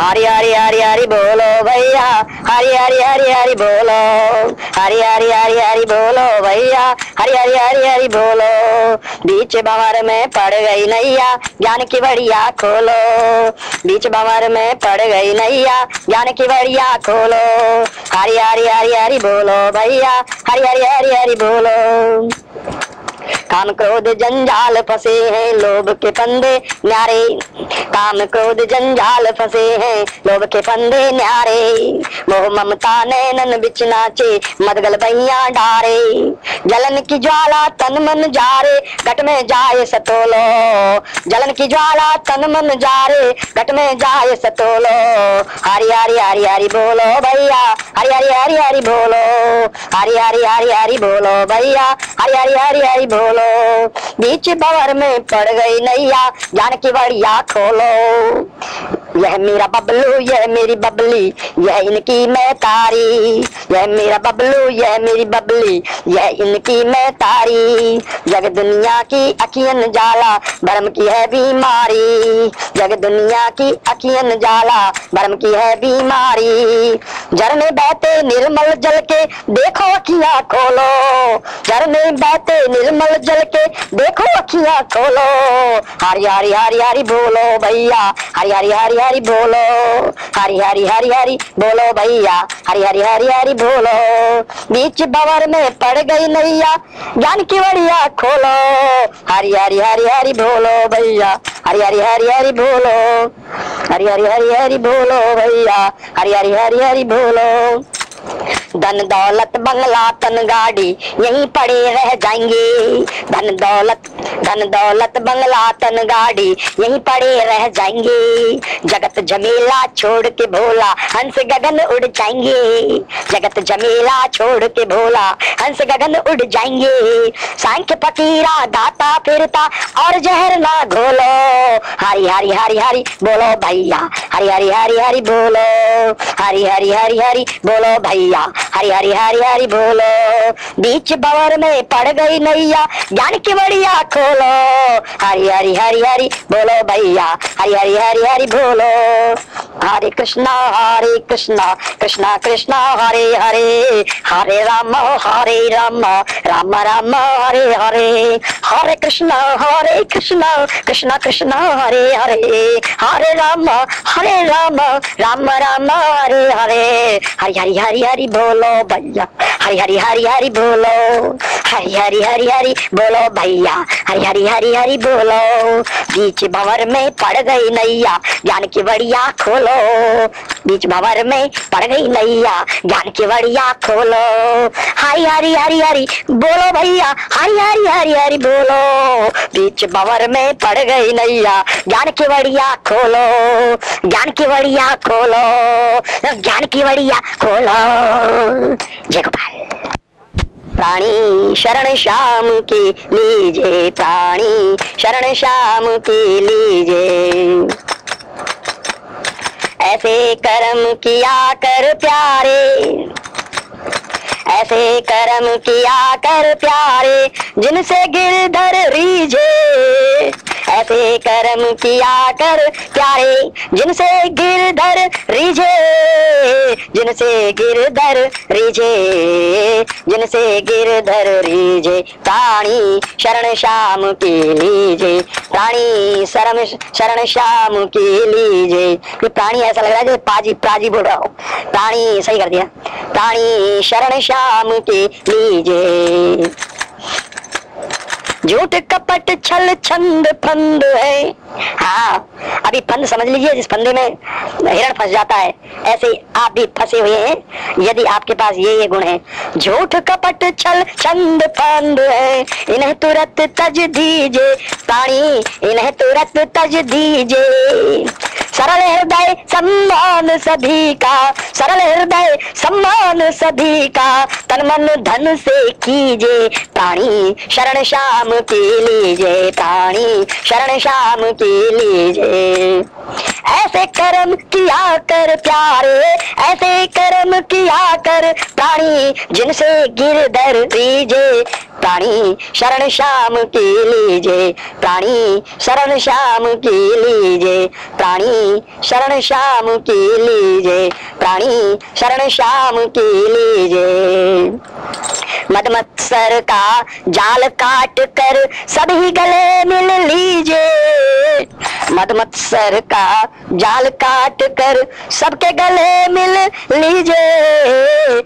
हरी हरी हरी हरी बोलो भैया हरी हरी हरी हरी बोलो हरी हरी हरी हरी बोलो भैया हरी हरी हरी हरी बोलो बीच भंवर में पड़ गई नैया ज्ञान की बढ़िया खोलो बीच भंवर में पड़ गई नैया ज्ञान की बढ़िया खोलो हरी हरी हरी हरी बोलो भैया हरी हरी हरी हरी बोलो काम क्रोध जंजाल फंसे हैं लोभ के फंदे न्यारे काम क्रोध जंजाल फंसे हैं लोभ के फंदे न्यारे मोह ममता नैनन बिच नाचे मदगल बैया डारे जलन की ज्वाला तन मन जारे घट में जाए सतोलो जलन की ज्वाला तन मन जारे घट में जाए सतोलो हरी हरी हरी हरी बोलो भैया हरी हरी हरी हरी बोलो हरी हरी हरी हरी बोलो भैया हरी हरी हरी हरी बीच भंवर में पड़ गई नैया ज्ञान की बढ़िया खोलो। यह मेरा बबलू, यह मेरी बबली, यह इनकी मैं तारी। यह मेरा बबलू, यह मेरी बबली, यह इनकी मैं तारी। जग दुनिया की अखियन जाला, भरम की है बीमारी। जग दुनिया की अखियन जाला, भरम की है बीमारी। झरने बहते निर्मल जल के, देखो अखियाँ खोलो। झरने बहते निर्मल जल के, देखो अखिया खोलो। हरी हरी हरी हरी बोलो भैया, हरी हरी हरी हरी बोलो हरी हरी हरी हरी बोलो भैया हरी हरी हरी हरी बोलो। बीच भंवर में पड़ गई नैया ज्ञान की बढ़िया खोलो। हरी हरी हरी हरी बोलो भैया हरी हरी हरी हरी बोलो। हरी हरी हरी हरी बोलो भैया हरी हरी हरी हरी बोलो। धन दौलत बंगला तन गाड़ी, यहीं पड़े रह जाएँगे। धन दौलत धन दौलत बंगला तन गाड़ी, यहीं पड़े रह जाएँगे। जगत जमेला छोड़ के भोला, हंस गगन उड़ जाएँगे। जगत जमेला छोड़ के भोला, हंस गगन उड़ जाएँगे। सांख्य फकीरा दाता फिरता, और जहर ना घोलो। हरी हरी हरी हरी बोलो भैया, हरी हरी हरी हरी बोलो। हरी हरी हरी हरी बोलो भैया हरी हरी हरी हरी बोलो। बीच भंवर में पड़ गई नैया ज्ञान की बढ़िया खोलो। हरी हरी हरी हरी बोलो भैया हरी हरी हरी हरी बोलो। हरे कृष्णा हरे कृष्णा कृष्णा कृष्णा, हरे हरे। हरे राम हरे राम राम राम, हरे हरे। हरे कृष्णा हरे कृष्णा कृष्णा कृष्णा, हरे हरे। हरे राम हरे राम राम राम, हरे हरे। हरी हरी हरी हरी बोलो। भैया। हरी हरी हरी हरी बोलो। हरी हरी हरी हरी बोलो भैया। हरी हरी हरी हरी बोलो। बीच भंवर में पड़ गई नैया। ज्ञान की बढ़िया खोलो। बीच भंवर में पड़ गई नैया। ज्ञान की बढ़िया खोलो। हरी हरी हरी हरी, बोलो भैया। हरी हरी हरी हरी, बोलो। बीच भंवर में पड़ गई नैया। ज्ञान की बढ़िया खोलो। ज्ञान की बढ़िया खोलो। ज्ञान की बढ़िया खोलो। जय गोपाल। प्राणी शरण श्याम की लीजे प्राणी। शरण श्याम की लीजे ऐसे कर्म किया कर प्यारे। ऐसे कर्म किया कर प्यारे, जिनसे गिरधर रीझे। ऐसे कर्म किया कर प्यारे, जिनसे गिरधर रीझे। जिनसे गिरधर रीझे, जिनसे गिरधर रीझे। प्राणी शरण श्याम की लीजे प्राणी शरण शरण श्याम की लीजे ये प्राणी ऐसा लग रहा है जैसे पाजी, प्राजी बोल रहा हूँ। प्राणी सही कर दिया। प्राणी शरण श्याम की लीजे झूठ कपट छल छंद फंद है। हाँ अभी फंद समझ लीजिए, जिस फंदे में हिरण फंस जाता है, ऐसे आप भी फंसे हुए हैं, यदि आपके पास ये ये गुण है। झूठ कपट छल छंद फंद है, इन्हें तुरंत तज दीजे, पानी, इन्हें तुरंत तज दीजे। सरल हृदय सम्मान सभी का, सरल हृदय सम्मान सभी का, तन मन धन से कीजे प्राणी, शरण श्याम की लीजे प्राणी, शरण श्याम की लीजे। ऐसे कर्म किया कर प्यारे, ऐसे कर्म किया कर प्राणी, जिनसे गिरधर रीजे प्राणी, शरण श्याम की लीजे प्राणी, शरण श्याम की लीजे प्राणी। शरण श्याम की लीजे, प्राणी शरण श्याम की लीजे। मदमत्सर का जाल काट कर सभी गले मिल लीजिए मदमत्सर का जाल काट कर सबके गले मिल लीजिए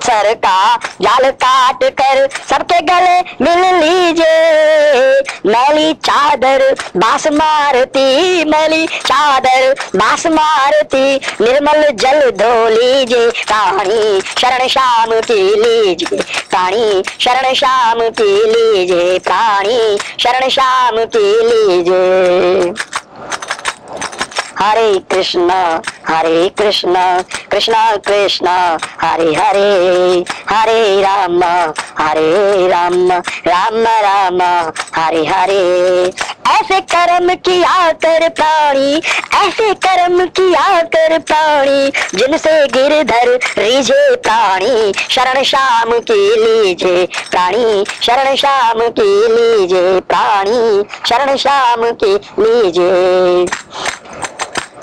मदमत्सर का जाल काट कर सबके गले मिल लीजिए। मैली चादर बास मारती, मैली चादर बास मारती, निर्मल जल धो लीजिए। पानी शरण शाम की लीजिए प्राणी शरण श्याम की लीजिए, प्राणी शरण श्याम की लीजिए। हरे कृष्ण हरे कृष्ण कृष्ण कृष्ण, हरे हरे हरे राम हरे राम राम राम, हरे हरे। ऐसे कर्म किया कर प्राणी, ऐसे कर्म किया कर प्राणी, जिनसे गिरधर रिझे प्राणी, शरण श्याम की लीजे प्राणी, शरण श्याम की लीजे प्राणी, शरण श्याम की लीजे।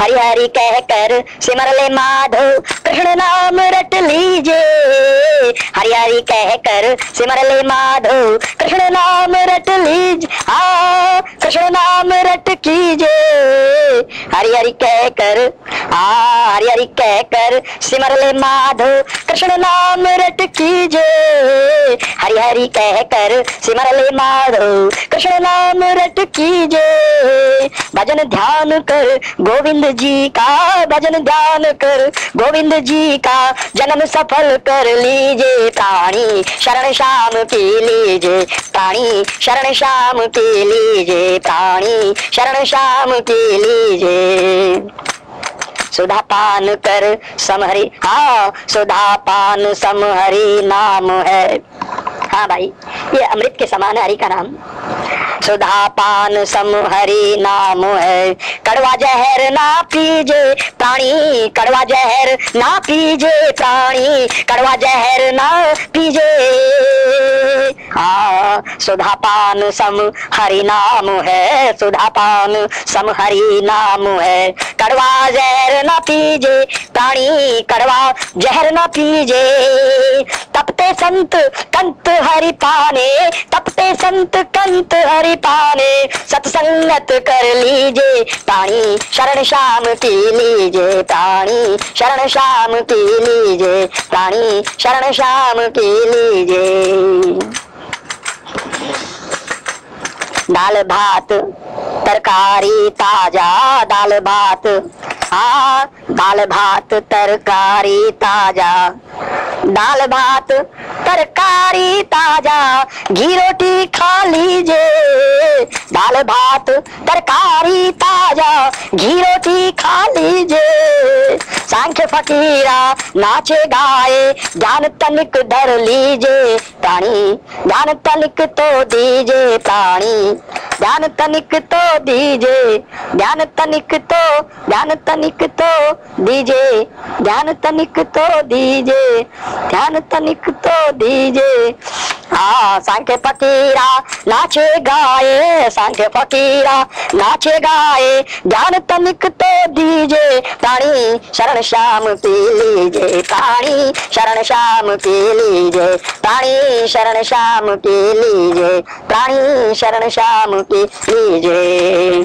हरि हरि कह कर सिमर ले माधव कृष्ण नाम रट लीजे हरि हरि कह कर सिमर ले माधव कृष्ण नाम रट लीज आ कृष्ण नाम रट कीजे हरि हरि कह कर आ हरि हरि कह कर सिमर ले माधव कृष्ण नाम रट कीजे हरि हरि कह कर सिमर ले माधव कृष्ण नाम रट कीजे भजन ध्यान कर गोविंद जी का भजन ध्यान कर, गोविंद जी का जन्म सफल कर लीजे प्राणी। शरण श्याम की लीजे प्राणी। शरण श्याम की लीजे प्राणी। शरण श्याम की लीजिए। सुधा पान कर समहरी। हाँ सुधा पान समहरी नाम है। हाँ भाई, ये अमृत के समान है, हरि का नाम। सुधा पान सम हरि नाम है। कड़वा जहर ना पीजे प्राणी, कड़वा जहर ना पीजे प्राणी, कड़वा जहर ना पीजे। सुधा पान सम हरि नाम है सुधा पान सम हरि नाम है। कड़वा जहर न पीजे, प्राणी कड़वा जहर न पीजे। तपते संत कंत हरि पाने, तपते संत कंत हरि पाने। सत्संगत कर लीजे, प्राणी शरण श्याम की लीजे। प्राणी शरण श्याम की लीजे, प्राणी शरण श्याम की लीजे। दाल भात तरकारी ताज़ा दाल भात। हाँ दाल भात तरकारी ताज़ा। दाल भात, तरकारी ताज़ा, घी रोटी खा लीजिए। दाल भात, तरकारी ताज़ा, घी रोटी खा लीजिए। सांख्य फकीरा नाचे गाए, ज्ञान तनिक धर लीजिए। प्राणी, ज्ञान तनिक तो दीजिए। प्राणी ध्यान तनिक तो दीजे ध्यान तनिक तो ध्यान तनिक तो दीजे ध्यान तनिक तो दीजे ध्यान तनिक तो दीजे। हाँ सांख्य फकीरा, नाचे गाए, सांख्य फकीरा, नाचे गाए ज्ञान तनिक तो दीजे। प्राणी शरण श्याम पी लीजे प्राणी शरण श्याम पी लीजे प्राणी शरण श्याम पी लीजे प्राणी शरण श्याम पी लीजे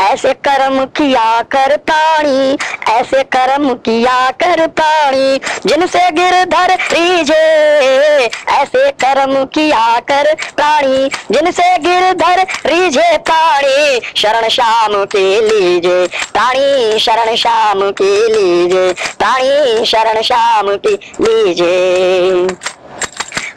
ऐसे कर्म किया कर प्राणी ऐसे कर्म किया कर प्राणी जिनसे गिरधर रीझे ऐसे कर्म किया कर प्राणी जिनसे गिरधर रीझे प्राणी शरण श्याम के लीजे। प्राणी शरण श्याम के लीजे। प्राणी शरण श्याम के लीजे।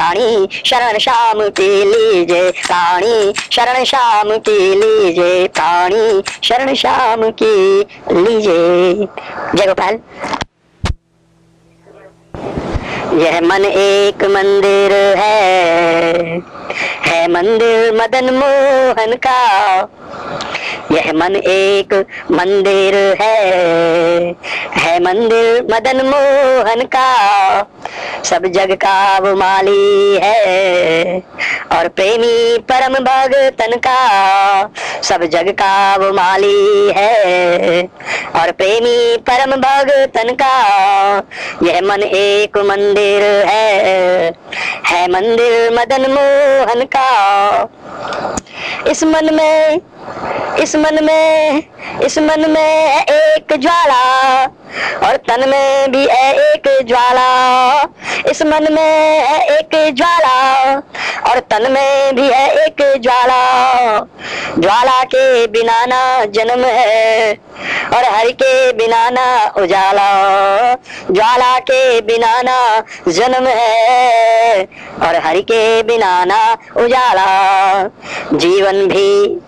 प्राणी। शरण श्याम की लीजे प्राणी। शरण श्याम की लीजे प्राणी। शरण श्याम की लीजे जय गोपाल। यह मन एक मंदिर है। है मंदिर मदन मोहन का। यह मन एक मंदिर है है मंदिर मदन मोहन का। सब जग का वो माली है, और प्रेमी परम भगतन का। सब जग का वो माली है, और प्रेमी परम भगतन का। यह मन एक मंदिर है है मंदिर मदन मोहन का इस मन में इस मन में, इस मन में एक ज्वाला, और तन में भी है एक ज्वाला। इस मन में है एक ज्वाला, और तन में भी है एक ज्वाला। ज्वाला के बिना ना जन्म है, और हरि के बिना ना उजाला। ज्वाला के बिना ना जन्म है, और हरि के बिना ना उजाला। जीवन भी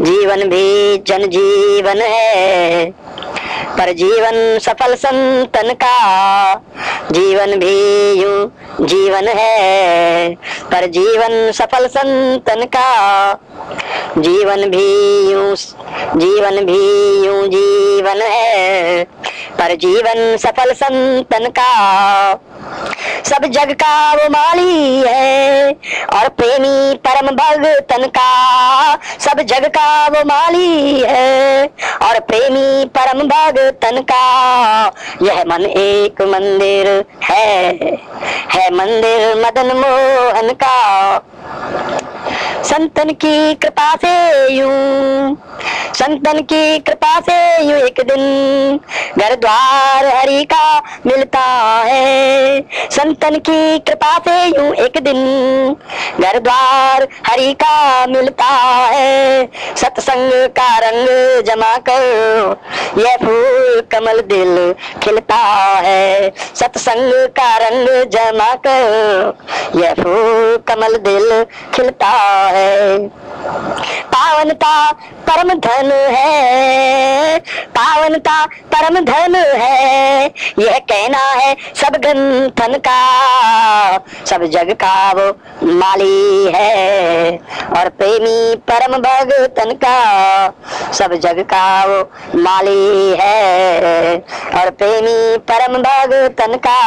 जीवन भी जन जीवन है। पर जीवन सफल संतन का जीवन भी यूँ जीवन है। पर जीवन सफल संतन का जीवन भी यूँ जीवन भी यूँ जीवन है। पर जीवन सफल संतन का सब जग का वो माली है और प्रेमी परम भगतन का। सब जग का वो माली है और प्रेमी परम भगतन का यह मन एक मंदिर है है मंदिर मदन मोहन का। संतन की कृपा से यूँ संतन की कृपा से यूँ एक दिन घर द्वार हरि का मिलता है। संतन की कृपा से यूँ एक दिन घर द्वार हरि का मिलता है। सत्संग का रंग जमा कर यह फूल कमल दिल खिलता है। सत्संग का रंग जमा कर यह फूल कमल दिल खिलता है। पावनता परम धन है, पावनता परम धन है, यह कहना है सब ग्रंथन का, सब जग का वो माली है, और प्रेमी परम भगतन का सब जग का वो माली है, और प्रेमी परम भगतन का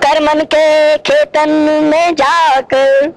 कर मन के खेतन में जाकर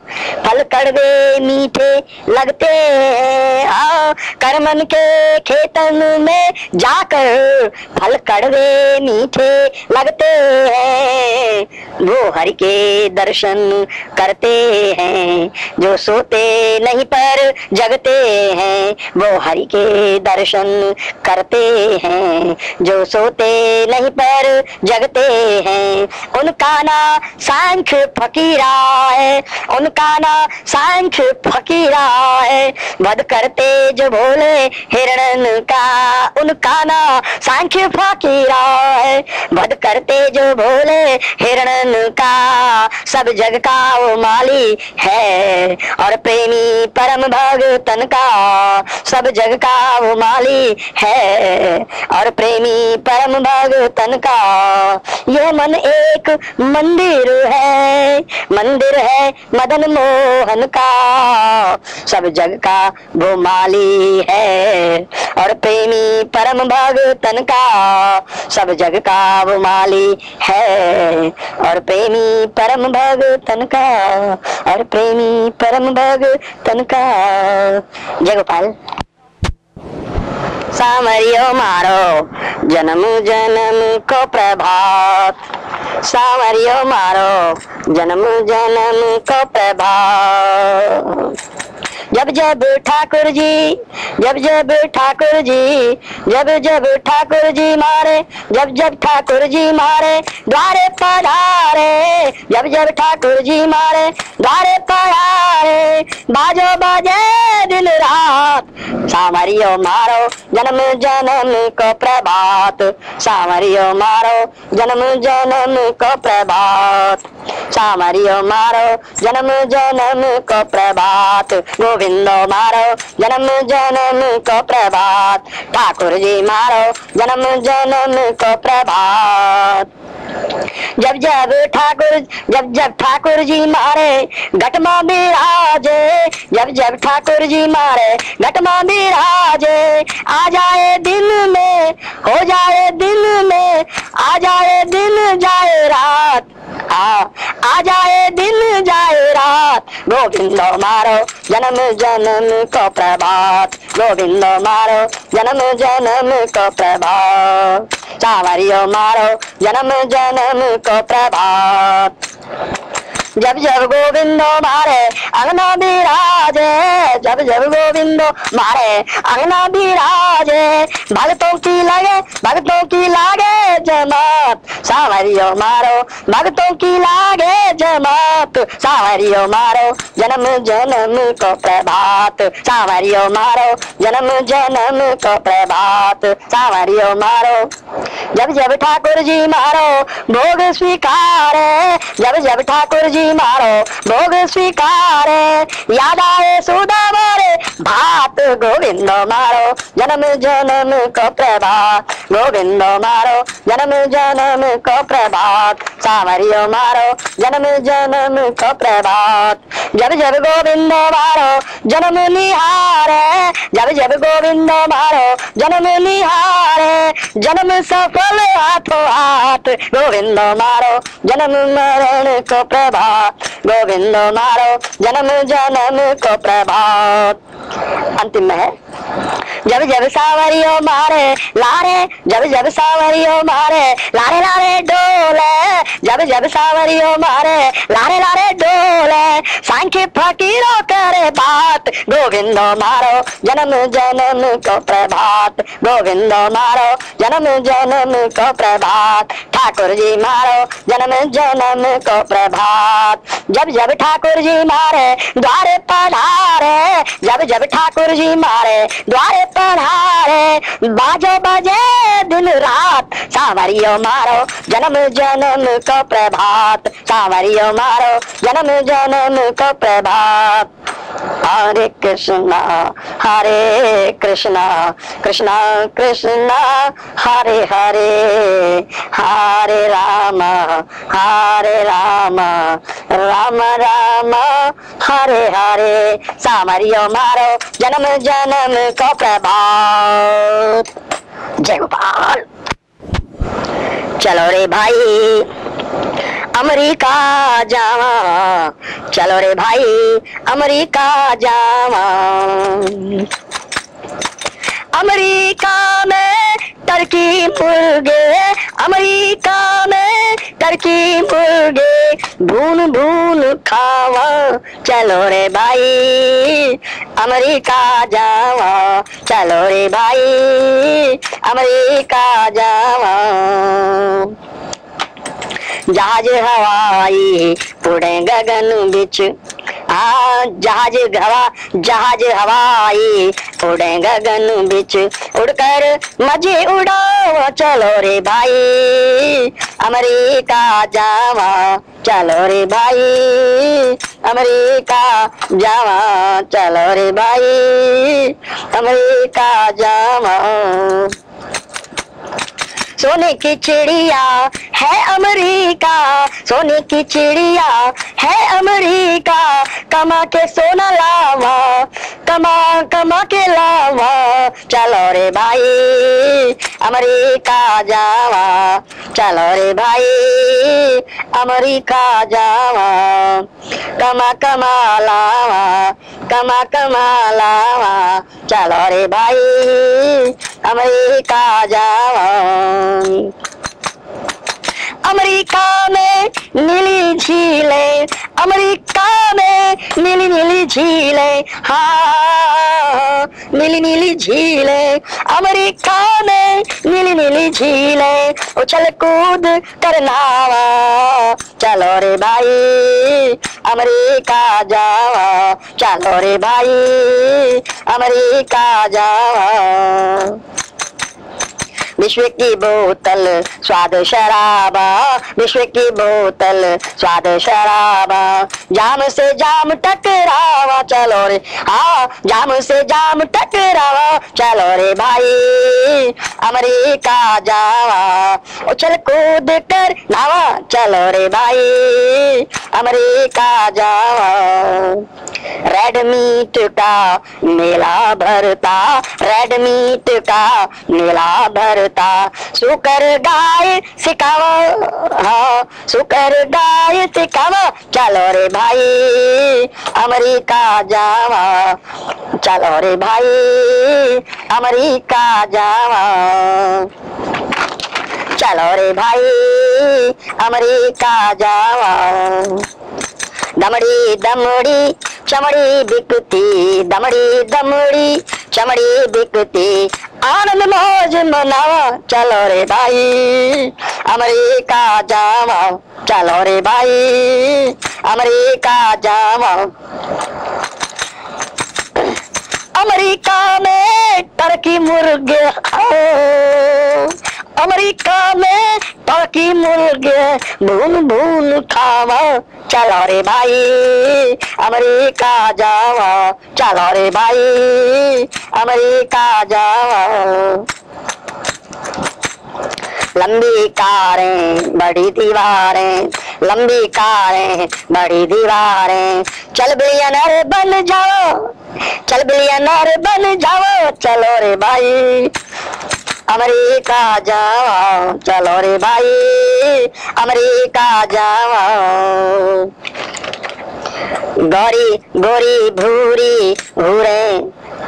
फल कड़वे मीठे लगते हैं। हाँ कर के खेतन में जाकर फल कड़वे मीठे लगते हैं। वो हरि के दर्शन करते हैं, जो सोते नहीं पर जगते हैं, वो हरि के दर्शन करते हैं। जो सोते नहीं पर जगते हैं, उनका ना सांख फकीरा है, उनका ना सांख फकीरा है। वध करते जो भोले हिरण का, उनका ना सांख फकीरा है। वध करते जो भोले हिरण का, सब जग का वो माली है। और प्रेमी परम भगतन का, सब जग का वो माली है। और प्रेमी परम भगतन का यह मन एक मंदिर है मंदिर है मदन मोहन का। सब जग का वो माली है और प्रेमी परम भगतन का। सब जग का वो माली है और प्रेमी परम भगतन का। और प्रेमी परम भगतन का। जय गोपाल। सामरियो मारो। जन्म जन्म को प्रभात। सामरियो मारो। जन्म जन्म को प्रभात। जब जब ठाकुर जी, जब जब ठाकुर जी, जब जब ठाकुर जी मारे, जब जब ठाकुर जी मारे, द्वारे पधारे, जब जब ठाकुर जी मारे, द्वारे पधारे, बाजो बाजे दिन रात, सावरियो मारो जन्म जन्म को प्रभात, सावरियो मारो जन्म जन्म को प्रभात, सावरियो मारो जन्म जन्म को प्रभात, गोविंदो मारो जन्म जन्म को प्रभात। ठाकुर जी मारो जन्म जन्म को प्रभात। जब जब ठाकुर, जब जब ठाकुर जी मारे घटमा बिराजे जब जब ठाकुर जी मारे घटमा बिराजे आ जाए दिन में, हो जाए दिन में, आ जाए दिन जाए रात। आ आ जाए दिन जाए रात। गोविंदो मारो जन्म जन्म को प्रभात। गोविंदो मारो जन्म जन्म को प्रभात। सावरियो मारो जन्म जन्म को प्रभात जब जब गोविंदो मारे, अंगना बिराजे जब जब गोविंदो मारे, अंगना बिराजे भक्तों की लगे, भक्तों की लागे जमात। सावरियो मारो, भक्तों की लागे जमात। सावरियो मारो, जन्म जन्म को प्रभात। सावरियो मारो, जन्म जन्म को प्रभात। सावरियो मारो, जब जब ठाकुर जी मारो, भोग स्वीकारे। जब जब ठाकुर जी मारो, भोग स्वीकारे। याद आए सुधा मारे भात गोविंद मारो, जन्म जन्म को प्रभात। गोविंद मारो, जन्म जन्म को प्रभात। सावरियो मारो, जन्म जन्म को प्रभात। जब जब गोविंद मारो, जन्म निहारे। जब जब गोविंद मारो, जन्म निहारे। जन्म सफल हाथों हाथ। गोविंद मारो, जन्म मरण को प्रभात। गोविंद मारो जन्म जन्म को प्रभात। अंतिम में है। जब जब सावरियो मारे, लारे, जब जब सावरियो मारे, लारे लारे डोले। जब जब सावरियो मारे, लारे लारे डोले। सांख्य फकीरों करे बात, गोविंदो मारो जन्म जन्म को प्रभात। गोविंदो मारो जन्म जन्म को प्रभात। ठाकुर जी मारो, जन्म जन्म को प्रभात। जब जब ठाकुर जी मारे, द्वारे पधारे, जब जब ठाकुर जी मारे, द्वारे पधारे, बाजो बजे दिन रात, सावरियो मारो, जन्म जन्म को प्रभात, सावरियो मारो, जन्म जन्म को प्रभात। हरे कृष्णा हरे कृष्णा कृष्णा कृष्णा, हरे हरे हरे राम हरे राम राम राम, हरे हरे, सामरियो मारो, जन्म जन्म को प्रभात। जय गोपाल। चलो रे भाई, अमेरिका जावा। चलो रे भाई, अमेरिका जावा। अमेरिका में टर्की मुर्गे, अमेरिका में टर्की मुर्गे। भून भून खावा। चलो रे भाई, अमेरिका जावा। चलो रे भाई, अमेरिका जावा। जहाज़ हवाई उड़े गगन बिच। आ, जहाज़ हवा, जहाज़ हवाई उड़े गगन बिच। उड़कर मज़े उड़ाओ। चलो रे भाई, अमेरिका जावा। चलो रे भाई अमेरिका जावा चलो रे भाई अमेरिका जावा। सोने की चिड़िया है अमरीका, सोने की चिड़िया है अमेरिका, कमा के सोना लावा, कमा कमा के लावा, चलो रे भाई, अमेरिका जावा, चलो रे भाई, अमरीका जावा, कमा कमा लावा, कमा कमा लावा, चलो रे भाई, अमेरिका जावा। अमेरिका में नीली झीलें, अमेरिका में नीली नीली झीले हाँ नीली नीली झीलें, अमेरिका में नीली नीली झीले, उछल कूद करनावा चलो रे भाई, अमेरिका जावा, चलो रे भाई, अमेरिका जावा। विश्व की बोतल स्वाद शराबा विश्व की बोतल स्वाद शराबा जाम से जाम टकरावा, चलो रे। हाँ जाम से जाम टकरावा, चलो रे भाई। अमेरिका जावा, उछल कूद कर नावा, चलो रे भाई। अमेरिका जावा। रेड मीट का मेला भरता रेड मीट का मेला भरता सुकर गाय सिखावा। हाँ सुकर गाय सिखावा। चलो रे भाई, अमेरिका जावा। चलो रे भाई, अमेरिका जावा। चलो रे भाई, अमेरिका जावा। दमड़ी दमड़ी चमड़ी बिकती, दमड़ी दमड़ी, चमड़ी बिकती। आनंद मौज मनावा, चलो रे भाई। अमरीका जावा, चलो रे भाई। अमरीका जावा। अमरीका में टर्की मुर्गे अमरीका में टर्की मुर्गे भून भून खावा। चलो रे भाई, अमेरिका जावा चलो रे भाई, अमेरिका जावा लंबी कारें, बड़ी दीवारें, लंबी कारें, बड़ी दीवारें। चल बिलियनर बन जाओ, चल बिलियनर बन जाओ। चलो रे भाई। अमेरिका जाओ। चलो रे भाई, अमरीका जाओ। गोरी गोरी भूरी भूरे।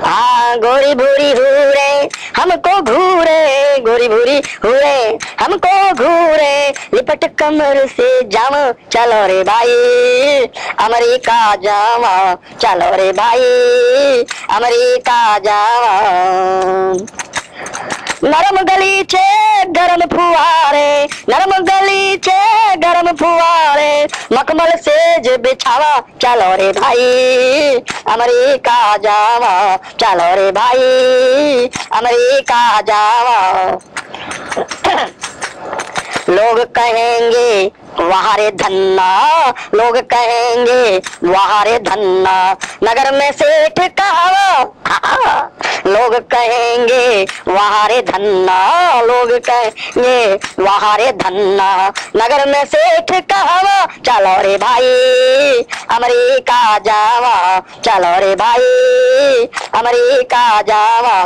हाँ गोरी भूरी भूरे, हमको घूरे। गोरी भूरी भूरे, हमको घूरे। लिपट कमर से जाम चलो रे भाई, अमरीका जावा चलो रे भाई, अमरीका जावा नरम गलीचे गरम फुहारे, नरम गलीचे गरम फुहारे। मखमल सेज बिछावा, चलो रे भाई, अमरीका जावा, चलो रे भाई, अमरीका जावा। लोग कहेंगे वहाँ रे धन्ना। लोग कहेंगे वहाँ रे धन्ना। नगर में सेठ कहावा लोग कहेंगे वहाँ रे धन्ना। लोग कहेंगे वहाँ रे धन्ना। नगर में सेठ कहावा चलो रे भाई, अमेरिका जावा चलो रे भाई, अमेरिका जावा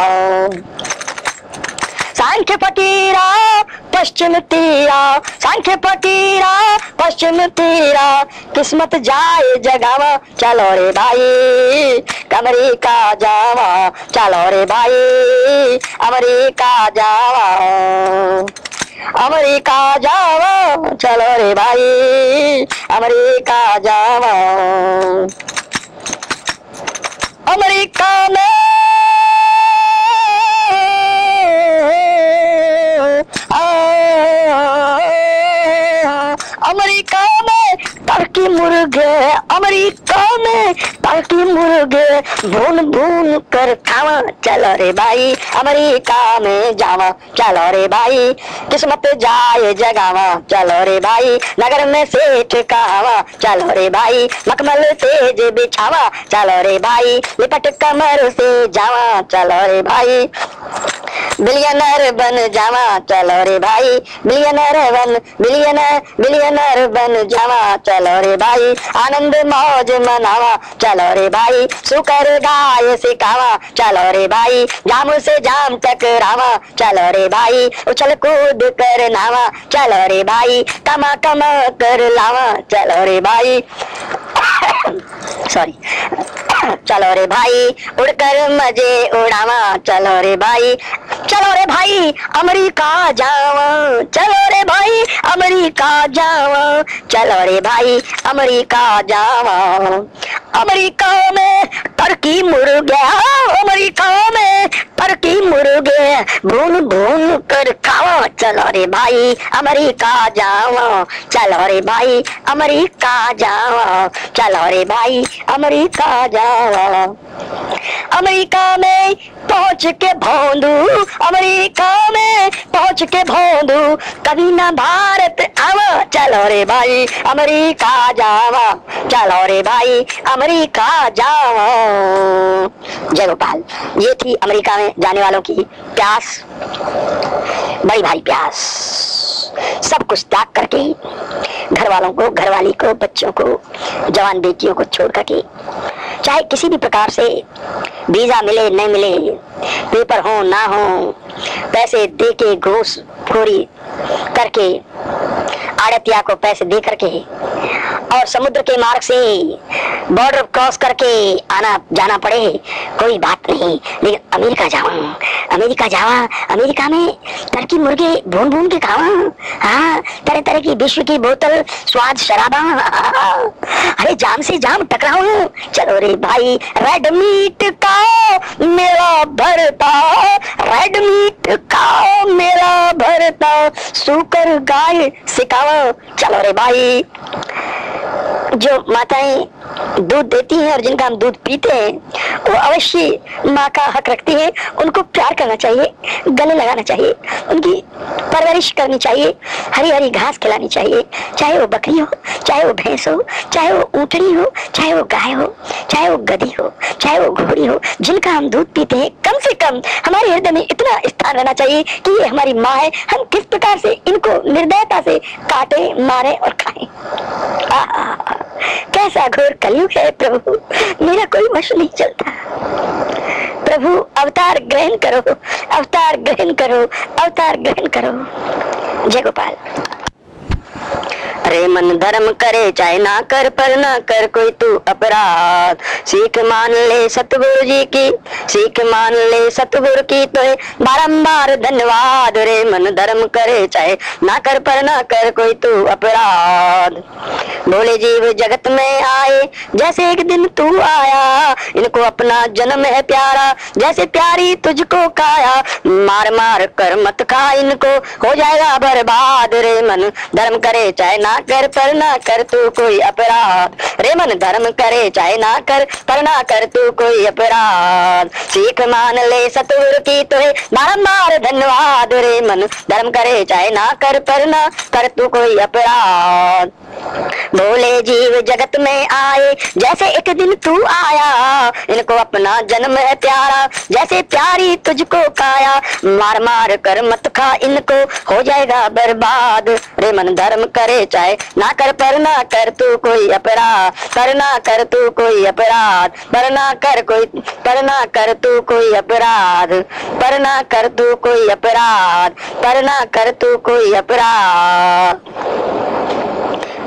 सांख्य फकीरा पश्चिम तीरा। सांख्य फकीरा पश्चिम तीरा। किस्मत जाए जगावा, चलो रे भाई। अमेरिका जावा, चलो रे भाई। अमेरिका जावा। अमरीका जावा, चलो रे भाई। अमरीका जावा। अमरीका में अमेरिका में टर्की मुर्गे अमेरिका में। टर्की मुर्गे भून भून कर खावा। चलो रे भाई, अमेरिका में जावा। चलो रे भाई, किस्मत जाए जगावा। चलो रे भाई, नगर में सेठ कहावा। चलो रे भाई, मखमल तेज बिछावा। चलो रे भाई लिपट कमर से जावा। चलो रे भाई, बिलियनर बन जावा। चलो रे भाई, बिलियनर बन, बिलियनर बिलियनर बन जावा। रे भाई, आनंद मौज मनावा। चलो रे भाई सुकर गाय सिखावा। चलो रे भाई, जाम से जाम टकरावा। चलो रे भाई, उछल कूद कर नावा। चलो रे भाई कमा कमा कर लावा। चलो रे भाई। सॉरी चलो रे भाई, उड़कर मज़े उड़ावा। चलो रे भाई, चलो रे भाई, अमेरिका जावा। चलो रे भाई, अमेरिका जावा। चलो रे भाई, अमेरिका जावा। अमेरिका में टर्की गया अमेरिका में टर्की मुर्गे, भून भून कर खाओ। चलो रे भाई, अमेरिका जाओ चलो रे भाई, अमेरिका जाओ चलो रे भाई, अमेरिका जाओ। अमेरिका में पहुँच के भोंदू, अमेरिका में पहुँच के भोंदू। कभी ना भारत आवा चलो रे भाई, अमेरिका जावा चलो रे भाई, अमेरिका जावा जय गोपाल, ये थी अमेरिका में जाने वालों की प्यास। बड़ी भारी प्यास। सब कुछ त्याग करके घर वालों को, घरवाली को, बच्चों को, जवान बेटियों को छोड़ करके, चाहे किसी भी प्रकार से वीज़ा मिले न मिले, पेपर हो, ना हो, पैसे दे के घोष करके, आड़तिया को पैसे दे करके और समुद्र के मार्ग से बॉर्डर क्रॉस करके आना, जाना पड़े। कोई बात नहीं लेकिन अमेरिका जावा अमेरिका जावा, अमेरिका में टर्की मुर्गे भून भून के खावा। हाँ तरह तरह की विश्व की बोतल, स्वाद शराबा। अरे जाम से जाम टकराओ चलो रे भाई रेड मीट का मेरा भरता। रेड मीट का मेरा भरता। सुकर गाय सिखाओ। चलो रे भाई। जो माताएँ दूध देती हैं और जिनका हम दूध पीते हैं, वो अवश्य माँ का हक रखती हैं। उनको प्यार करना चाहिए, गले लगाना चाहिए, उनकी परवरिश करनी चाहिए हरी हरी घास खिलानी चाहिए, चाहे वो बकरी हो, चाहे वो भैंस हो, चाहे वो ऊँटनी हो, चाहे वो गाय हो, चाहे वो गधी हो, चाहे वो घोड़ी हो, जिनका हम दूध पीते हैं, कम से कम हमारे हृदय में इतना स्थान रहना चाहिए कि ये हमारी माँ है। हम किस प्रकार से इनको निर्दयता से काटे, मारे और खाएँ। कैसा घोर कलयुग है प्रभु? मेरा कोई वश नहीं चलता। प्रभु, अवतार ग्रहण करो। अवतार ग्रहण करो। अवतार ग्रहण करो। जय गोपाल। अरे मन धर्म करे, चाहे ना कर, पर ना कर कोई तू अपराध। सीख मान ले सतगुरु जी की, सीख मान ले सतगुरु की तो बारंबार धन्यवाद। रे मन धर्म करे, चाहे ना कर, पर ना कर कोई तू अपराध। बोले जीव जगत में आए, जैसे एक दिन तू आया, इनको अपना जन्म है प्यारा, जैसे प्यारी तुझको काया। मार मार कर मत खा इनको, हो जाएगा बर्बाद। रे मन धर्म करे चाहे ना कर, पर ना कर तू कोई अपराध। रे मन धर्म करे, चाहे ना कर, पर ना कर तू कोई अपराध। सीख मान ले सतगुरु की तुहे बारम्बार धन्यवाद। रे मन धर्म करे, चाहे ना कर, पर ना कर तू कोई अपराध। बोले जीव जगत में आए, जैसे एक दिन तू आया, इनको अपना जन्म है प्यारा, जैसे प्यारी तुझको काया मार मार कर मत खा, इनको हो जाएगा बर्बाद। रे मन धर्म करे, चाहे ना कर, पर ना कर तू कोई अपराध, पर ना कर तू कोई अपराध, पर ना कर कोई, पर ना कर तू कोई अपराध, पर ना कर तू कोई अपराध, पर ना कर तू कोई अपराध।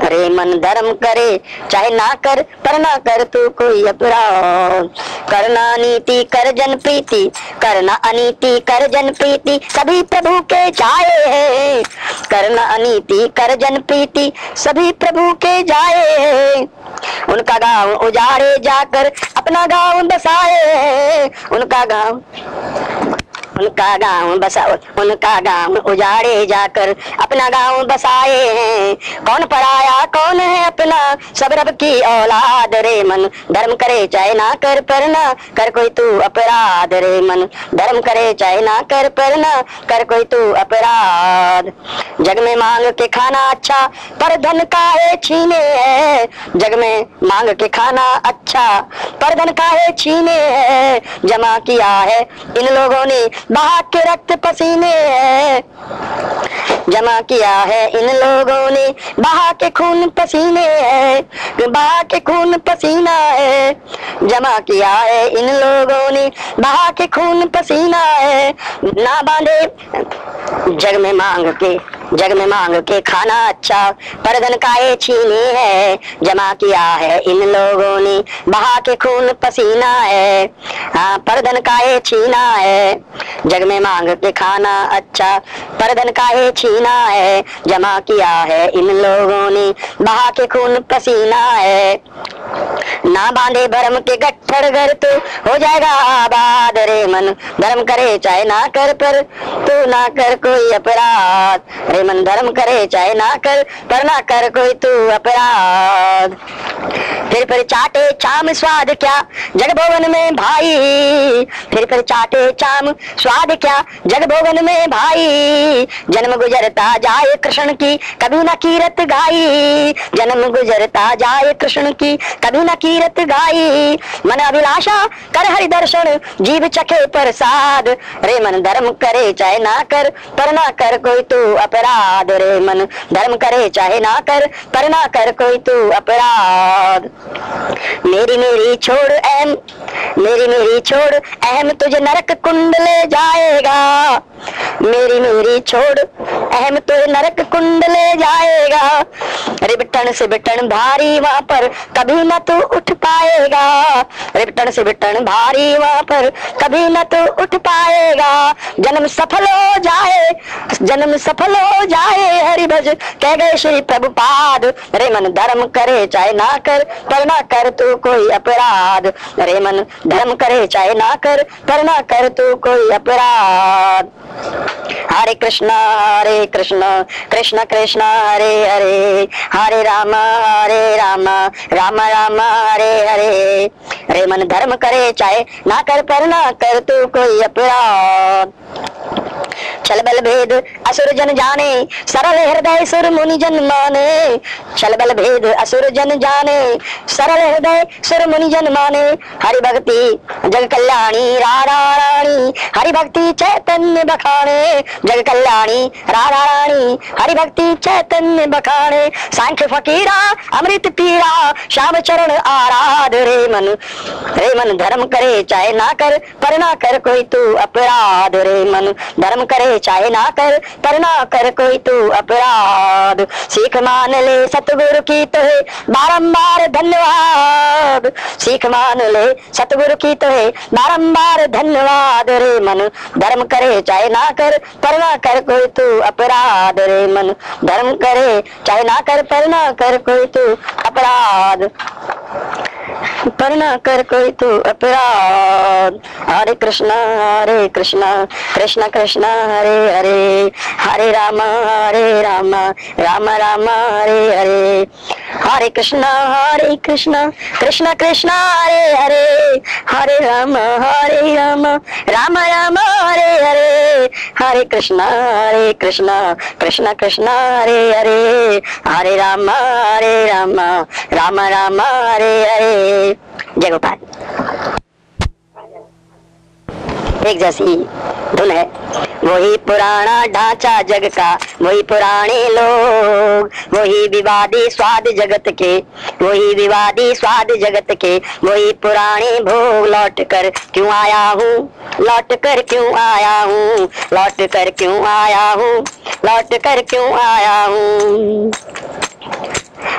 अरे मन धर्म करे, चाहे ना कर, पर ना कर तू कोई अपराध। करना नीति कर जन प्रीति करना अनीति, कर जन प्रीति, सभी प्रभु के जाए है। करना अनीति, कर जन प्रीति, सभी प्रभु के जाए है। उनका गाँव उजाड़े जाकर अपना गाँव बसाए उनका गाँव उनका गाँव बसा उनका गाँव उजाड़े जाकर अपना गाँव बसाए हैं। कौन पराया, कौन है अपना? सब रब की औलाद रे मन। धर्म करे चाहे ना कर पर ना कर कोई तू अपराध रे मन। धर्म करे चाहे ना कर पर ना कर कोई तू अपराध। जग में मांग के खाना अच्छा पर धन का है छीने है? जग में मांग के खाना अच्छा पर धन का है छीने है? जमा किया है इन लोगों ने बहा के रक्त पसीने है जमा किया है इन लोगों ने। बहा के खून पसीने है बहा के खून पसीना है, जमा किया है इन लोगों ने। बहा के खून पसीना है, ना बांधे। जग में मांग के जग में मांग के खाना अच्छा परदन काए छीनी है। जमा किया है इन लोगों ने, बहा के खून पसीना है। हाँ परदन काए छीना है। जग में मांग के खाना अच्छा परदन काहे छीना है। जमा किया है इन लोगों ने, बहा के खून पसीना है। ना बांधे भरम के गट्ठर घर तो हो जाएगा आबाद रे मन। धर्म करे चाहे ना कर पर, तू ना कर कोई अपराध। रे मन धर्म करे, चाहे ना कर, पर ना कर कोई तू अपराध। फिर फिर चाटे चाम, स्वाद क्या? जग भवन में भाई। फिर फिर चाटे चाम, स्वाद क्या? जग भवन में भाई। जन्म गुजरता जाए कृष्ण की, कभी न कीरत गाई। जन्म गुजरता जाए कृष्ण की, कभी न कीरत गाई। मन अभिलाषा, कर हरि दर्शन, जीव चखे प्रसाद। रे मन धर्म करे, चाहे ना कर, पर ना कर कोई तू अपराध। रे मन। धर्म करे चाहे ना कर पर ना कर कोई तू अपराध। मेरी मेरी छोड़ अहम, मेरी मेरी छोड़ अहम तुझे नरक कुंड ले जाएगा। मेरी मेरी छोड़, अहम तो नरक कुंड ले जाएगा। रिबटन से बिटन भारी वहाँ पर कभी न तू उठ पाएगा। रिबटन से बिटन भारी वहाँ पर कभी न तू उठ पाएगा। जन्म सफल हो जाए, जन्म सफल हो जाए हरि भज कह गए श्री प्रभुपाद। रे मन धर्म करे चाहे ना कर, पर ना कर तू कोई अपराध। रे मन धर्म करे चाहे ना कर, पर ना कर तू कोई अपराध। हरे कृष्ण हरे कृष्ण कृष्ण कृष्ण, हरे हरे हरे राम हरे राम राम राम, हरे हरे। रे मन धर्म करे, चाहे ना कर, पर ना कर तू कोई अपराध चल बल भेद, असुर जन जाने, सरल हृदय सुर मुनि जन माने। चल बल भेद, असुर जन जाने, सरल हृदय सुर मुनि जन माने। हरि भक्ति, जग कल्याणी, राधा रानी, हरि भक्ति चैतन्य बखाने जग कल्याणी राधा रानी हरि भक्ति चैतन्य बखाने सांख्य फकीरा, अमृत पीरा, श्याम चरण आराध, रे मन रे मन, धर्म करे, चाहे ना कर, पर ना कर कोई तू अपराध, रे मन, धर्म करे, चाहे ना कर, पर ना कर कोई तू अपराध। सीख मान ले सतगुरु की तो है बारंबार धन्यवाद। सीख मान ले सतगुरु की तो है बारंबार धन्यवाद, रे मन, धर्म करे, चाहे ना कर, पर ना कर कोई तू अपराध रे मन। धर्म करे, चाहे ना कर, पर ना कर कोई तू अपराध। पर ना कर कोई तू अपराध हरे कृष्ण हरे कृष्ण कृष्ण कृष्ण हरे हरे हरे राम हरे राम राम राम हरे हरे हरे कृष्ण हरे कृष्ण कृष्ण कृष्ण हरे हरे हरे राम हरे राम राम राम हरे हरे हरे कृष्ण हरे कृष्ण कृष्ण कृष्ण हरे हरे हरे राम हरे राम राम राम हरे हरे जय गोपाल। एक जैसी धुन है। वही पुराना ढांचा जग का, वही पुराने लोग, वही विवादी स्वाद जगत के, वही विवादी स्वाद जगत के, वही पुराने भोग लौट कर क्यों आया हूँ? लौट कर क्यों आया हूँ? लौट कर क्यों आया हूँ? लौट कर क्यों आया हूँ?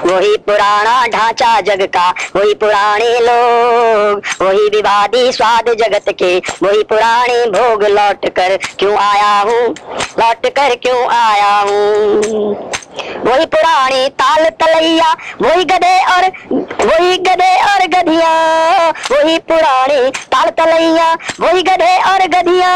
वही पुराना ढांचा जग का, वही पुराने लोग, वही विवादी स्वाद जगत के, वही पुराने भोग लौट कर क्यों आया हूँ? लौट कर क्यों आया हूँ? वही पुरानी ताल तलैया, वही गधे और, वही गधे और गधिया। वही पुरानी ताल तलैया, वही गधे और गधिया।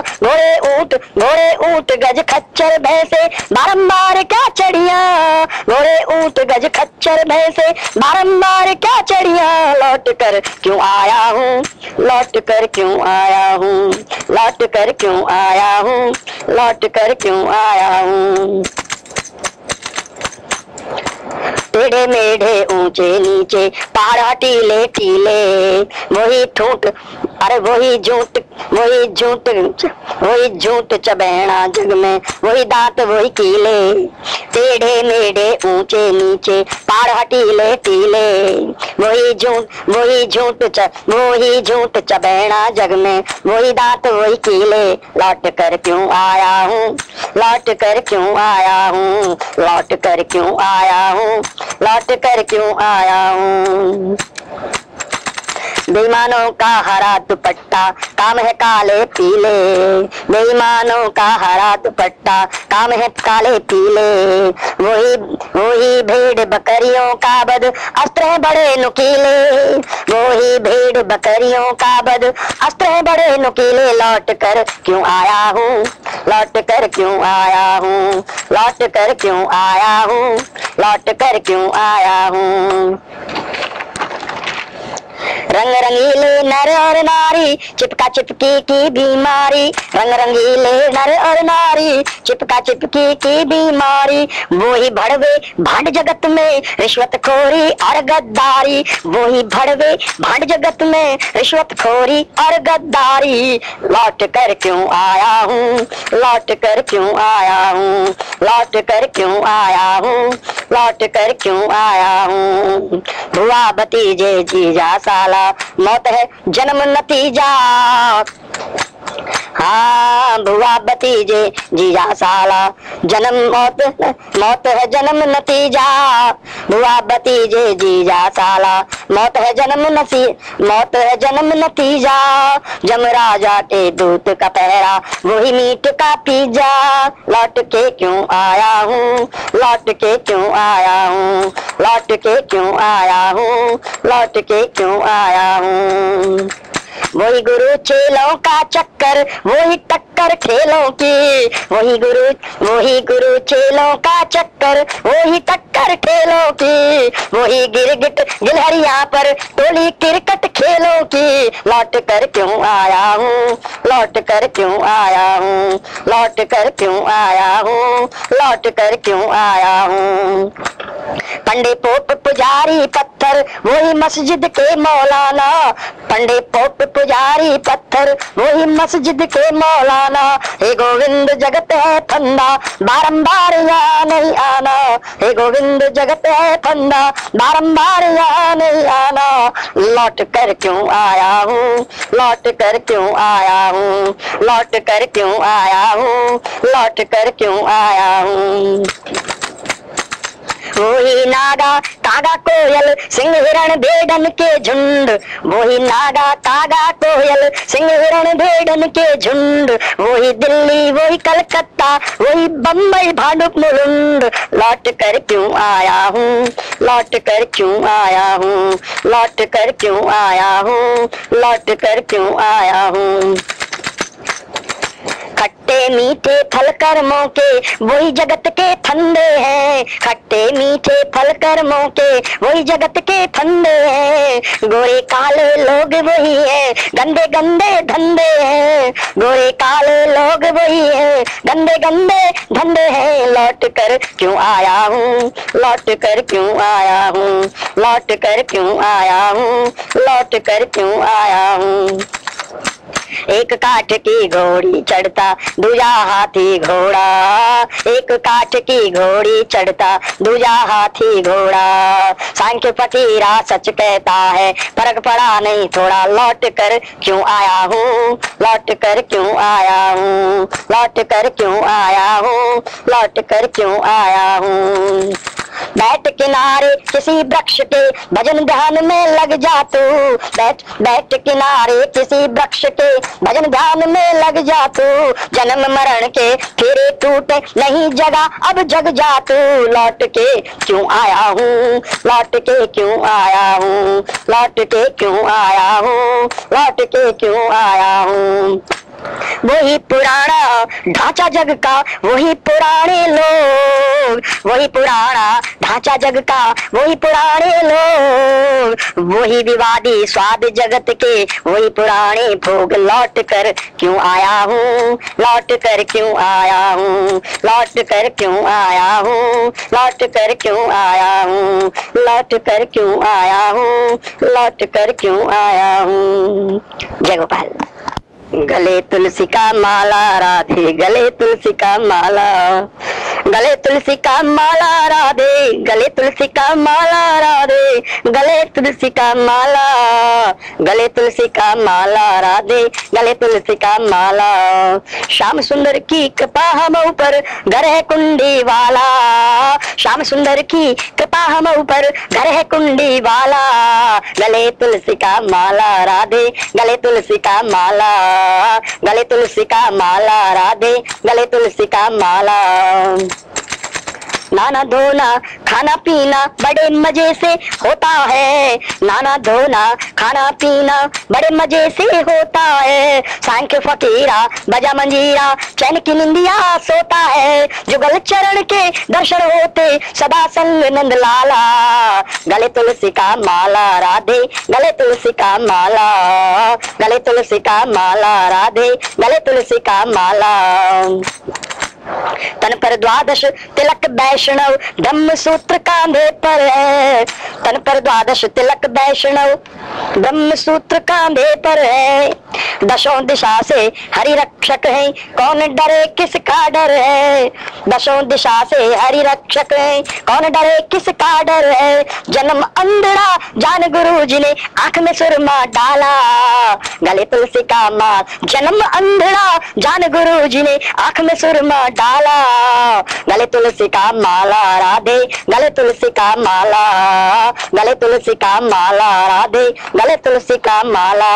घोड़े ऊट घोड़े ऊट, गज खच्चर भैंसे, बारंबार क्या चढ़िया। घोड़े ऊट, गज खच्चर भैंसे, बारंबार क्या चढ़िया। लौट कर क्यों आया हूँ? लौट कर क्यों आया हूँ? लौट कर क्यों आया हूँ? लौट कर क्यों आया हूँ? टेढ़े मेढ़े ऊँचे नीचे पहाड़ टीले टीले। वही ठूट अरे वही झूठ वही झूठ वही झूठ चबेड़ा जग में, वही दांत, वही कीले। टेढ़े मेढ़े ऊँचे नीचे पहाड़ हटीले टीले। वही झूठ वही झूठ च, वही झूठ चबेड़ा जग में, वही दांत, वही कीले। लौट कर क्यों आया हूँ? लौट कर क्यों आया हूँ? लौट कर क्यों आया हूँ। लौट कर क्यों आया हूँ? बेईमानों का हरा दुपट्टा, काम है काले पीले। बेईमानों का हरा दुपट्टा, काम है काले पीले। वही वही भेड़ बकरियों का बद अस्त्र है बड़े नुकीले। वही भेड़ बकरियों का बद अस्त्र है बड़े नुकीले। लौट कर क्यों आया हूँ? लौट कर क्यों आया हूँ? लौट कर क्यों आया हूँ? लौट कर क्यों आया हूँ? रंगीले नर और नारी, चिपका चिपकी की बीमारी। रंग रंगीले नर और नारी, चिपका चिपकी की बीमारी। वो ही भड़वे भांड जगत में रिश्वत खोरी और गद्दारी। वो ही भड़वे भांड जगत में रिश्वत खोरी और गद्दारी। लौट कर क्यों आया हूँ? लौट कर क्यों आया हूँ? लौट कर क्यों आया हूँ? लौट कर क्यों आया हूँ? भुआ भतीजे जीजा साला मौत है जन्म नतीजा। हाँ भुआ भतीजे, जीजा साला। जन्म मौत मौत है जन्म नतीजा। भुआ भतीजे, जीजा साला। मौत है जन्म नसी मौत है जन्म नतीजा। जम राजा के दूत का पहरा, वही मीट का पिज्जा लौट के क्यों आया हूँ? लौट के क्यों आया हूँ? लौट के क्यों आया हूँ? लौट के क्यों आया हूँ? वही गुरु चेलों का चक्कर, वही टक्कर खेलों की। वही गुरु वही गुरु चेलों का चक्कर, वही टक्कर खेलों की। वही गिरगिट गिलहरिया पर, टोली क्रिकेट खेलों की। लौट कर क्यों आया हूँ? लौट कर क्यों आया हूँ? लौट कर क्यों आया हूँ? लौट कर क्यों आया हूँ? पंडे पोप पुजारी पत्थर, वही मस्जिद के मौलाना। पंडे पोप पुजारी पत्थर, वही मस्जिद के मौलाना। हे गोविंद, जगत है फंदा, बारंबार यहाँ नहीं आना। हे गोविंद, जगत है फंदा, बारंबार यहाँ नहीं आना। लौट कर क्यों आया हूँ? लौट कर क्यों आया हूँ? लौट कर क्यों आया हूँ? लौट कर क्यों आया हूँ? वही नागा कागा कोयल सिंह हिरण भेड़न के झुंड। वही नागा कागा कोयल सिंह हिरण भेड़न के झुंड। वही दिल्ली, वही कलकत्ता, वही बम्बई भांडुप मुलुंड। लौट कर क्यों आया हूँ? लौट कर क्यों आया हूँ? लौट कर क्यों आया हूँ? लौट कर क्यों आया हूँ? खट्टे मीठे फल कर्मों के, वही जगत के फंदे हैं। खट्टे मीठे फल कर्मों के, वही जगत के फंदे हैं। गोरे काले लोग वही है, गंदे गंदे धंधे हैं। गोरे काले लोग वही है, गंदे गंदे धंधे हैं। लौट कर क्यों आया हूँ, लौट कर क्यों आया हूँ, लौट कर क्यों आया हूँ, लौट कर क्यों आया हूँ। एक काठ की घोड़ी चढ़ता, दूजा हाथी घोड़ा। एक काठ की घोड़ी चढ़ता, दूजा हाथी घोड़ा। सांख्य फकीरा सच कहता है, फ़र्क पड़ा नहीं, थोड़ा लौट कर क्यों आया हूँ? लौट कर क्यों आया हूँ? लौट कर क्यों आया हूँ? लौट कर क्यों आया हूँ? बैठ किनारे किसी वृक्ष के भजन ध्यान में लग जा तू। बैठ बैठ किनारे किसी वृक्ष के भजन ध्यान में लग जा तू। जन्म मरण के फिर टूटे नहीं जगा, अब जग जा तू। लौट के क्यों आया हूँ? लौट के क्यों आया हूँ? लौट के क्यों आया हूँ? लौट के क्यों आया हूँ? वही पुराना ढांचा जग का, वही पुराने लोग, वही पुराना ढांचा जग का, वही पुराने लोग, वही विवादी स्वाद जगत के, वही पुराने भोग लौट कर क्यों आया हूँ, लौट कर क्यों आया हूँ, लौट कर क्यों आया हूँ, लौट कर क्यों आया हूँ, लौट कर क्यों आया हूँ, लौट कर क्यों आया हूँ। जय गोपाल। गले तुलसी का माला, राधे, गले तुलसी का माला। गले तुलसी का माला, राधे, गले तुलसी का माला, राधे, गले तुलसी का माला। गले तुलसी का माला, राधे, गले तुलसी का माला। श्याम सुंदर की कृपा हम ऊपर है कुंडी वाला। श्याम सुंदर की कृपा हम ऊपर घर है कुंडी वाला। गले तुलसी का माला, राधे। गले तुलसी का माला, गले तुलसी का माला, राधे। गले तुलसी का माला। नाना धोना खाना पीना बड़े मज़े से होता है। नाना धोना, खाना पीना बड़े मज़े से होता है। सांख्य फकीरा, बजा मंजीरा, चैन की निंदिया सोता है। जुगल चरण के दर्शन होते सदा संग नंद लाला। गले तुलसी का माला, राधे, गले तुलसी का माला। गले तुलसी का माला, राधे, गले तुलसी का माला। तन पर द्वादश तिलक वैष्णव ब्रह्म सूत्र कांधे पर है। तन पर द्वादश तिलक वैष्णव ब्रह्म सूत्र कांधे पर है। दशों दिशा से हरि रक्षक है, कौन डरे, किसका डर है? दशों दिशा से हरि रक्षक है, कौन डरे, किसका डर है? जन्म अंधड़ा जान गुरु जी ने आँख में सुरमा डाला। गले तुलसी का माल, जन्म अंधड़ा जान गुरु जी ने आँख में सुरमा डाला। गले तुलसी का माला, राधे। गले तुलसी का माला, गले तुलसी का माला, राधे। गले तुलसी का माला।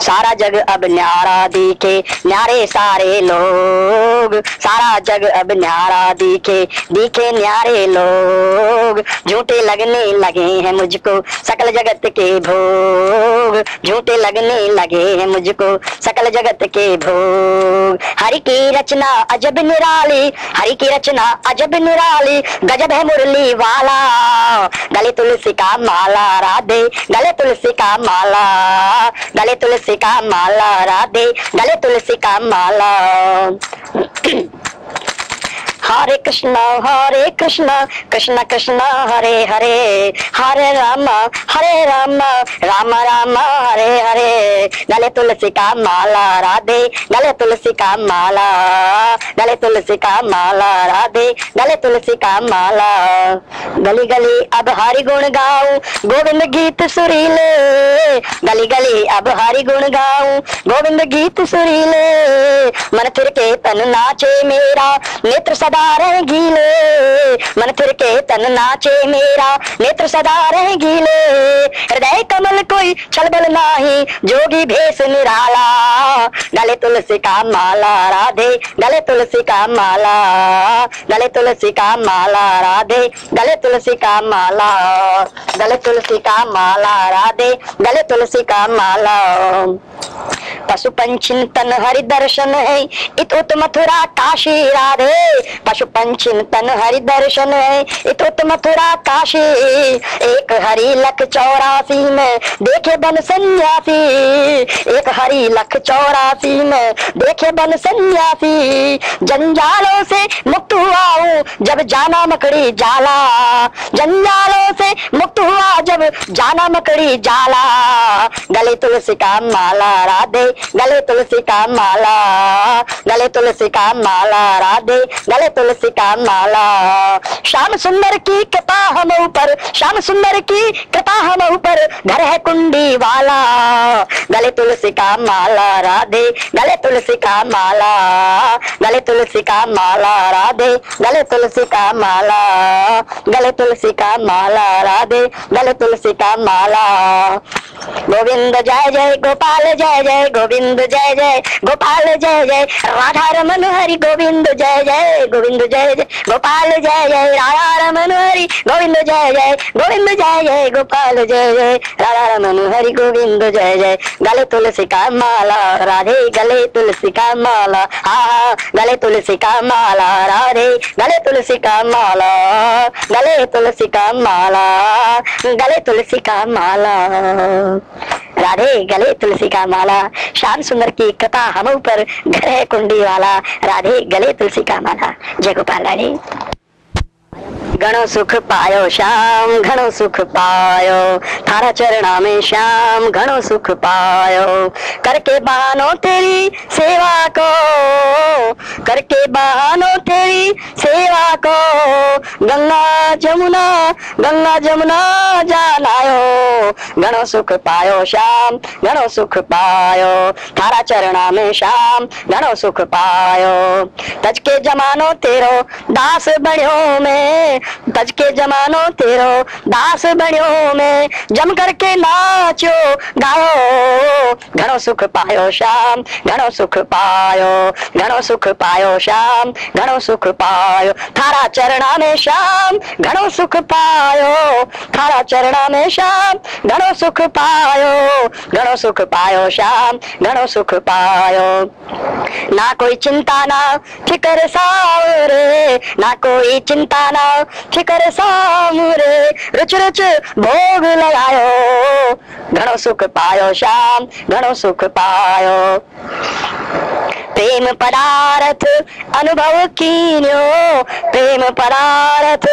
सारा जग अब न्यारा दिखे, न्यारे सारे लोग। सारा जग अब न्यारा दिखे दिखे न्यारे लोग। झूठे लगने लगे हैं मुझको सकल जगत के भोग। झूठे लगने लगे हैं मुझको सकल जगत के भोग। हरि की रचना अजब निराली, हरि की रचना अजब निराली, गजब है मुरली वाला। गले तुलसी का माला राधे, गले तुलसी का माला। गले तुलसी का माला राधे, गले तुलसी का माला। हरे कृष्ण हरे कृष्ण कृष्ण कृष्ण, हरे हरे हरे राम हरे राम राम राम, हरे हरे, गले तुलसी का माला, राधे, गले तुलसी का माला, गले तुलसी का माला, राधे, गले तुलसी का माला। गली गली अब हरि गुण गाऊं, गोविंद गीत सुरीले। गली गली अब हरि गुण गाऊं, गोविंद गीत सुरीले। मन फिर के तन नाचे मेरा, नेत्र सदा रहे गीले मन फिर के तन नाचे मेरा, नेत्र सदा रहे गीले हृदय कमल कोई छलबल नाही, जोगी भेष निराला। गले तुलसी का माला, राधे, गले तुलसी का माला। गले तुलसी का माला, राधे, गले तुलसी का माला। गले तुलसी का माला, राधे, गले तुलसी का माला। पशु पंचिन तन हरि दर्शन है, इत उत मथुरा काशी राधे। पशु पंचिन तन हरि दर्शन है। इत उत मथुरा काशी एक हरि लख चौरासी में। देखे बन सन्यासी, एक हरि लख चौरासी में। देखे बन सन्यासी, जंजालों से मुक्त हुआ हूँ, जब जाना मकड़ी जाला। जंजालों से मुक्त हुआ, जब जाना मकड़ी जाला। गले तुलसी का माला, राधे, गले तुलसी का माला। गले तुलसी का माला, राधे, गले तुलसी का माला श्याम सुंदर की कृपा हम ऊपर श्याम सुंदर की कृपा हम ऊपर घर है कुंडी वाला गले तुलसी का माला राधे, गले तुलसी का माला गले तुलसी का माला राधे, गले तुलसी का माला गले तुलसी का माला राधे, गले तुलसी का माला गोविंद जय जय, गोपाल जय जय, गोविंद जय जय, गोपाल जय जय, राधा रमन हरि गोविंद जय जय गोविंद जय जय, गोपाल जय जय, राधा रमन हरि, गोविंद जय जय, गोविंद जय जय, गोपाल जय जय, राधा रमन हरि, गोविंद जय जय। गले तुलसी का माला, राधे गले तुलसी का माला हाँ गले तुलसी का माला, राधे गले तुलसी का माला, गले तुलसी का माला, गले तुलसी का माला, राधे गले तुलसी का माला। श्याम सुंदर की कथा हम ऊपर घर है कुंडी वाला, राधे गले तुलसी का माला। जय गोपाल राधे घणो सुख पायो, श्याम घणो सुख पायो। थारा चरणा में श्याम घणो सुख पायो। करके बहानो तेरी सेवा को, करके बहानो तेरी सेवा को। गंगा जमुना गंगा जमुना जान आयो घणो सुख पायो, श्याम घणो सुख पायो। थारा चरणा में श्याम घणो सुख पायो। तज के जमानो तेरो दास बणियो में तज के जमानो तेरो, दास बणियो में। जम करके नाचो गायो घणो सुख पायो श्याम, घणो सुख पायो, घणो सुख पायो श्याम, घणो सुख पायो। थारा चरणा में श्याम, घणो सुख पायो। थारा चरणा में श्याम, घणो सुख पायो। घणो सुख पायो श्याम, घणो सुख पायो। ना कोई चिंता, ना फिकर सावरे। ना कोई चिंता, ना फिकर सामरे रुच रुच भोग लगायो। घणो सुख पायो श्याम घणो सुख पायो। प्रेम पदार्थ अनुभव कीन्यो, प्रेम पदार्थ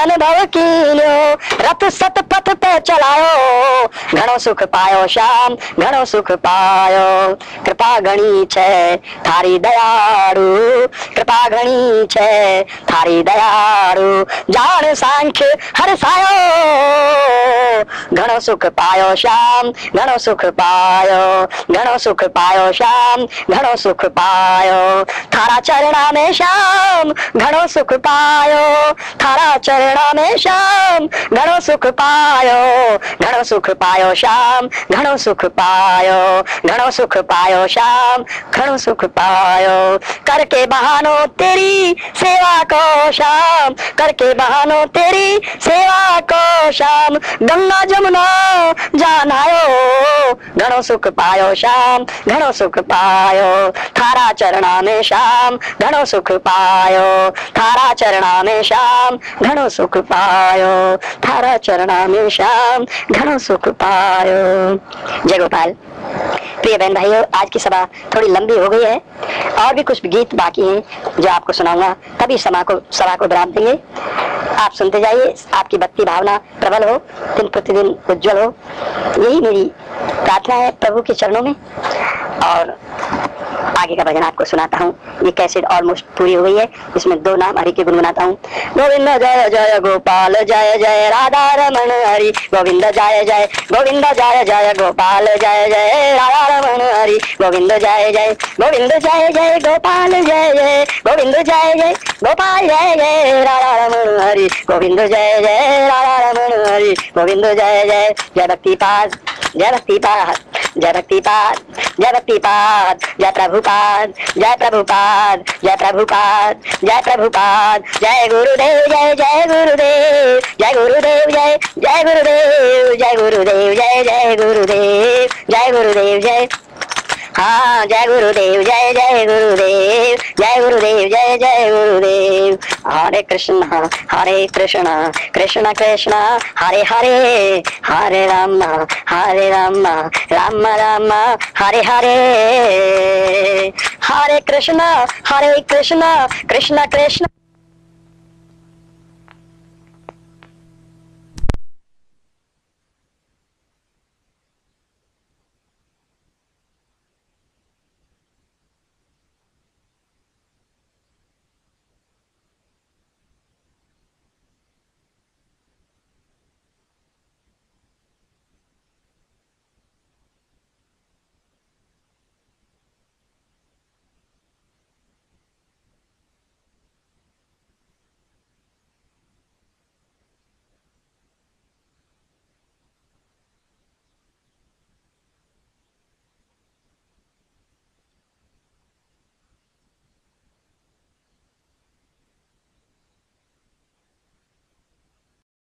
अनुभव कीन्यो। रथ सत पथ पे चलायो, घणो सुख पायो श्याम, घणो सुख पायो। कृपा घणी छे थारी दयाड़ू कृपा घणी छे थारी दयाड़ू जान सांख्य हर सायो, घणो सुख पायो श्याम, घणो सुख पायो, घणो सुख पायो श्याम, घणो सुख पायो थारा चरणा में श्याम, घणो सुख पायो। थारा चरणा में श्याम, घणो सुख पायो। घणो सुख पायो श्याम, घणो सुख पायो। घणो सुख पायो श्याम, घणो सुख पायो। करके बहानो तेरी सेवा को श्याम, करके बहानो तेरी सेवा को श्याम। गंगा जमुना जानायो घणो सुख पायो श्याम, घणो सुख पायो। थारा चरणा में श्याम घणो सुख पायो थारा चरणा में श्याम घणो सुख पायो थारा चरणा में श्याम घणो सुख पायो जय गोपाल। प्रिय बहन भाइयों, आज की सभा थोड़ी लंबी हो गई है, और भी कुछ गीत बाकी हैं जो आपको सुनाऊँगा, तभी सभा को सभा को विराम देंगे। आप सुनते जाइए, आपकी भक्ति भावना प्रबल हो, दिन प्रतिदिन उज्जवल हो। यही मेरी प्रार्थना है प्रभु के चरणों में, और आगे का भजन आपको सुनाता हूँ ये कैसेट ऑलमोस्ट पूरी हो गई है इसमें दो नाम हरि के गुनगुनाता हूँ गोविंद जय जय गोपाल जय जय राधा रमन हरि गोविंद जय जय गोविंद जय जय गोपाल जय जय राधा रमन हरि गोविंद जय जय गोविंद जय जय गोपाल जय जय गोविंद जय जय गोपाल जय जय राधा रमन हरि गोविंद जय जय राधा रमन हरि गोविंद जय जय जय भक्ति पास जय भक्ति पाद जय भक्ति पाद जय भक्ति पाद जय प्रभुपाद जय प्रभुपाद जय प्रभुपाद जय प्रभुपाद, जय गुरुदेव, जय जय गुरुदेव जय गुरुदेव, जय जय गुरुदेव जय गुरुदेव, जय जय गुरुदेव जय गुरुदेव, जय। हाँ जय गुरुदेव, जय जय गुरुदेव जय गुरुदेव, जय जय गुरुदेव। हरे कृष्ण हरे कृष्ण कृष्ण कृष्ण, हरे हरे हरे राम हरे राम राम राम, हरे हरे। हरे कृष्ण हरे कृष्ण कृष्ण कृष्ण।